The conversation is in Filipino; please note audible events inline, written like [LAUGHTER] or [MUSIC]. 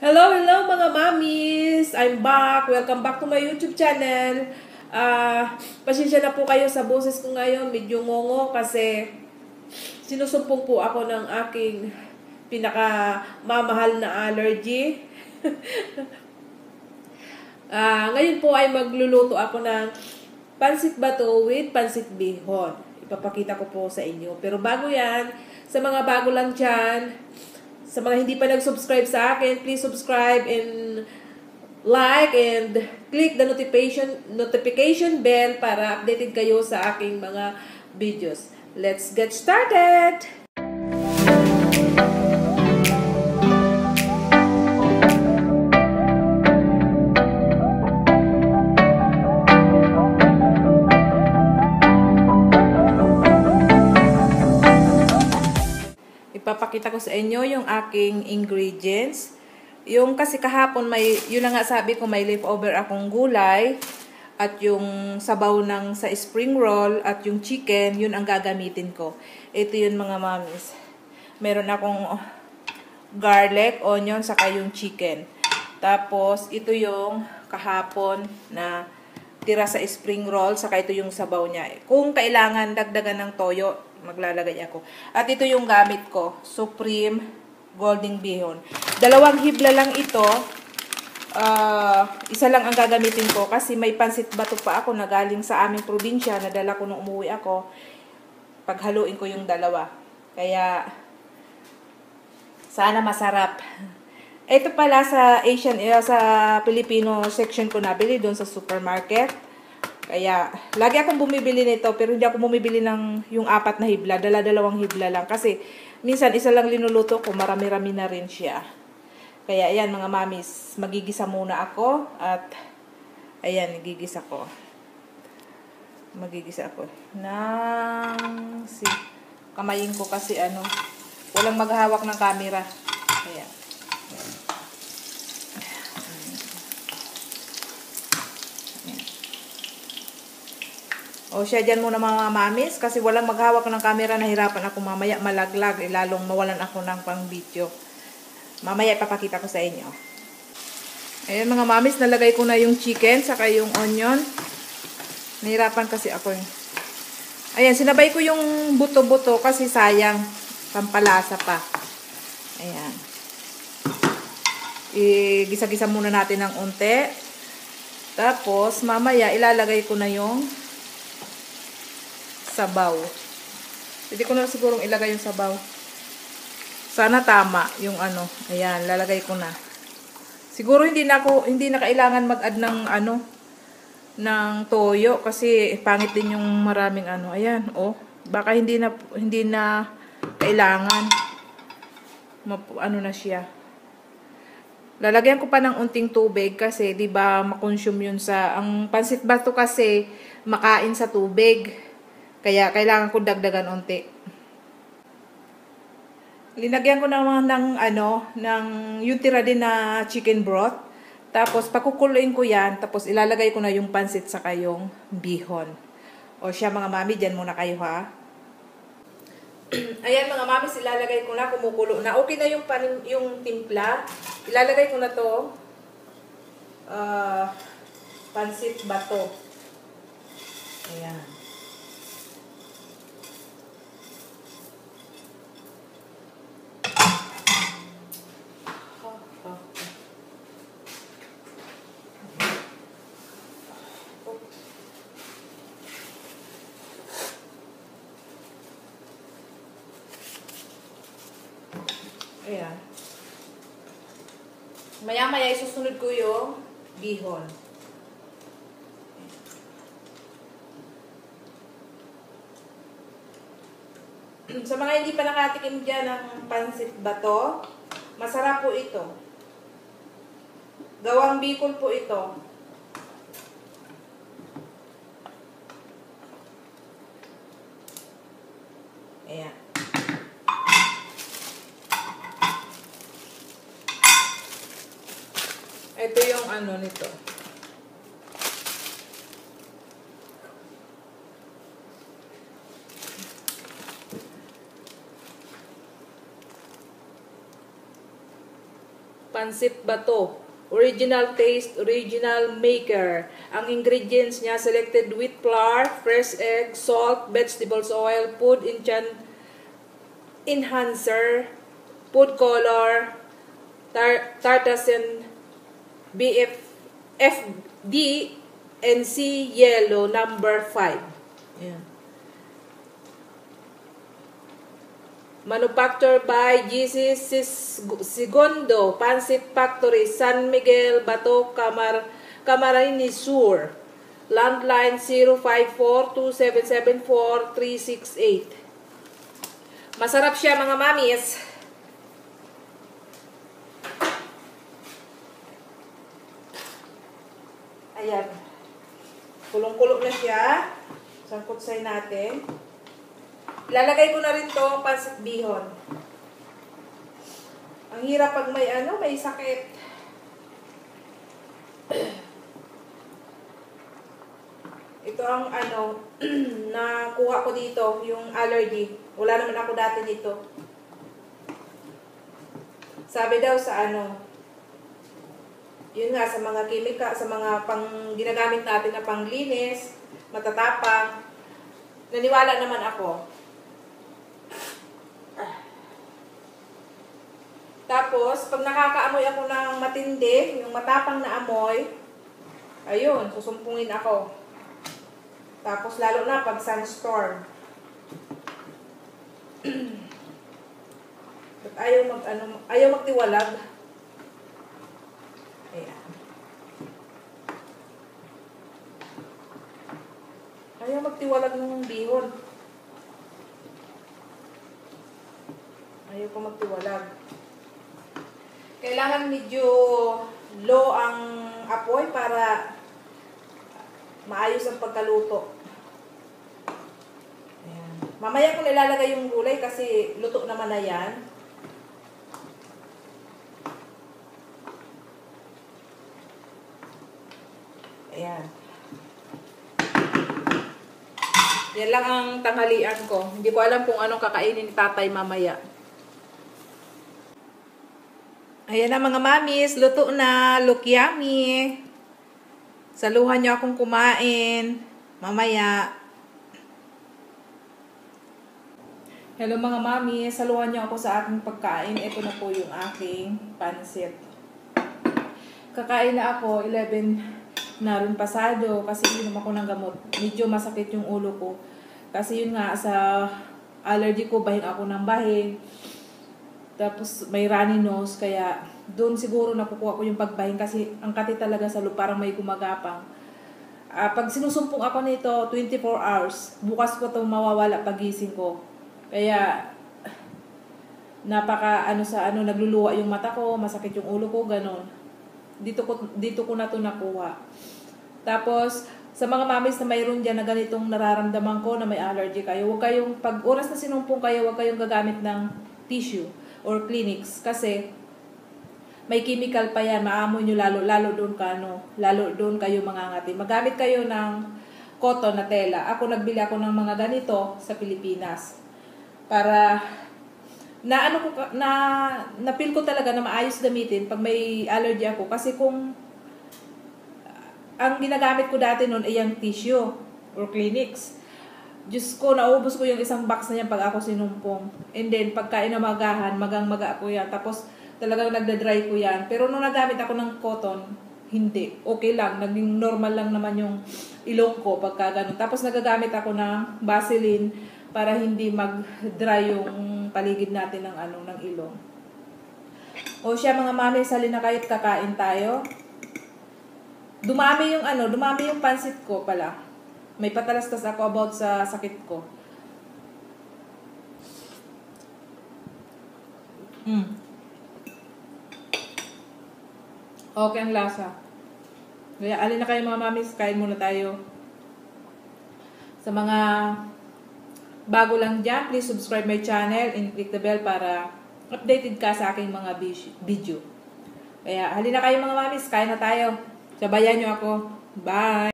Hello, hello mga mamis! I'm back! Welcome back to my YouTube channel. Ah, pasensya na po kayo sa boses ko ngayon. Medyo ngongo kasi sinusumpong po ako ng aking pinaka mamahal na allergy. [LAUGHS] Ah, ngayon po ay magluluto ako ng pansit bato with pansit bihon. Ipapakita ko po sa inyo. Pero bago yan, sa mga bago lang dyan, sa mga hindi pa nag-subscribe sa akin, please subscribe and like and click the notification notification bell para updated kayo sa aking mga videos. Let's get started! Ipapakita ko sa inyo yung aking ingredients. Yung kasi kahapon may, yun lang nga sabi ko may leftover akong gulay at yung sabaw ng sa spring roll at yung chicken, yun ang gagamitin ko. Ito yun mga mamis. Meron akong garlic, onion, saka yung chicken. Tapos, ito yung kahapon na tira sa spring roll, saka ito yung sabaw niya. Kung kailangan dagdagan ng toyo, maglalagay ako. At ito yung gamit ko, Supreme Golden Bihon. Dalawang hibla lang ito. Uh, isa lang ang gagamitin ko kasi may pansit bato pa ako na galing sa aming probinsya. Nadala ko nung umuwi ako. Paghaluin ko yung dalawa. Kaya, sana masarap. Ito pala sa Asian, uh, sa Filipino section ko nabili doon sa supermarket. Kaya, lagi akong bumibili nito, pero hindi ako bumibili ng yung apat na hibla. Dala-dalawang hibla lang. Kasi, minsan isa lang linuluto ko, marami-rami na rin siya. Kaya, ayan mga mamis, magigisa muna ako. At, ayan, gigisa ko. Magigisa ako. Nang, si, kamayin ko kasi ano, walang maghahawak ng camera. Ayan. O siya dyan muna mga mamis kasi walang maghawak ng camera nahirapan ako mamaya malaglag eh, lalong mawalan ako ng pang video. Mamaya ipapakita ko sa inyo. Ayan mga mamis, nalagay ko na yung chicken saka yung onion. Nahirapan kasi ako yung... Ayan, sinabay ko yung buto-buto kasi sayang. Pampalasa pa. Ayan. I-gisa-gisa muna natin ng unti. Tapos, mamaya ilalagay ko na yung sabaw. Hindi ko na sigurong ilagay yung sabaw. Sana tama yung ano. Ayan, lalagay ko na. Siguro hindi na ako hindi na kailangan mag-add ng ano ng toyo kasi pangit din yung maraming ano. Ayan, oh. Baka hindi na hindi na kailangan Map, ano na siya. Lalagyan ko pa ng unting tubig kasi 'di ba ma-consume yun sa ang pansit bato kasi makain sa tubig. Kaya, kailangan ko dagdagan unti. Linagyan ko naman ng, ano, ng yung din na chicken broth. Tapos, pakukuluin ko yan. Tapos, ilalagay ko na yung pansit sa kayong bihon. O siya, mga mami, dyan muna kayo, ha? [CLEARS THROAT] Ayan, mga mami, ilalagay ko na. Kumukulo na. Okay na yung, pan, yung timpla. Ilalagay ko na to. Uh, pansit bato. Ayan. Ayan. Maya-maya isusunod ko yung bihon. [CLEARS THROAT] Sa mga hindi pa nakatikim dyan ng pansit bato, masarap po ito. Gawang bicol po ito. Ayan. Ito yung ano nito. Pansit Bato. Original taste, original maker. Ang ingredients niya, selected wheat flour, fresh egg, salt, vegetables oil, food enhancer, food color, tar tartasen, BF, FD, and C yellow number 5. Yan. Manufactured by GC Segundo, Pansit Factory, San Miguel, Bato, Camar Camarines Sur. Landline 054-2774-368. Masarap siya mga mamis. Ayan. Kulong-kulong na siya. Sangkutsay natin. Lalagay ko na rin to pansit bihon. Ang hirap pag may ano, may sakit. [CLEARS THROAT] Ito ang ano, [CLEARS THROAT] nakuha ko dito, yung allergy. Wala naman ako dati dito. Sabi daw sa ano, yun nga, sa mga kimika, sa mga pang ginagamit natin na panglinis, matatapang, naniwala naman ako. Tapos, pag nakakaamoy ako ng matindi, yung matapang na amoy, ayun, susumpungin ako. Tapos, lalo na pag sunstorm. [CLEARS THROAT] Ba't ayaw mag, ano, ayaw magtiwalag? Ayan. Ayaw magtiwalag ng bihon. Ayaw magtiwalag. Kailangan medyo low ang apoy para maayos ang pagkaluto. Ayan. Mamaya ko nilalagay yung gulay kasi luto naman na yan. Ayan. Yan lang ang tanghalian ko. Hindi ko alam kung anong kakainin ni tatay mamaya. Ayan na mga mamis, luto na, look yummy. Saluhan niyo akong kumain. Mamaya. Hello mga mami, saluhan niyo ako sa aking pagkain. Ito na po yung aking pansit. Kakain na ako, 11 na rin pasado kasi inom ako ng gamot. Medyo masakit yung ulo ko. Kasi yun nga, sa allergy ko, bahing ako ng bahing. Tapos may runny nose, kaya doon siguro nakukuha ko yung pagbahing kasi ang kati talaga sa loob, parang may gumagapang. Uh, pag sinusumpong ako nito, 24 hours, bukas ko ito mawawala pagising ko. Kaya, napaka ano sa ano nagluluwa yung mata ko, masakit yung ulo ko, ganon. Dito ko dito ko na to nakuha. Tapos sa mga mamis na mayroon diyan na ganitong nararamdaman ko na may allergy kayo, huwag kayong pag oras na sinumpong kayo, huwag kayong gagamit ng tissue or clinics kasi may chemical pa yan, maamoy nyo lalo, lalo doon ka, ano, lalo doon kayo mangangati. Magamit kayo ng cotton na tela. Ako nagbili ako ng mga ganito sa Pilipinas. Para na ano ko na na feel ko talaga na maayos gamitin pag may allergy ako kasi kung ang ginagamit ko dati noon ay yung tissue or clinics. Diyos ko, naubos ko yung isang box na yan pag ako sinumpong. And then, pagka inamagahan, magang-maga ako yan. Tapos, talagang nagda-dry ko yan. Pero nung nagamit ako ng cotton, hindi. Okay lang. Naging normal lang naman yung ilong ko pagka ganun. Tapos, nagagamit ako ng Vaseline para hindi mag-dry yung paligid natin ng ano ng ilong. O siya mga mami, sali na kayo't kakain tayo. Dumami yung ano, dumami yung pansit ko pala. May patalastas ako about sa sakit ko. Mm. Okay ang lasa. Kaya alin na kayo mga mamis, kain muna tayo. Sa mga bago lang dyan, please subscribe my channel and click the bell para updated ka sa aking mga video. Kaya halina kayo mga mamis, kain na tayo. Sabayan nyo ako. Bye!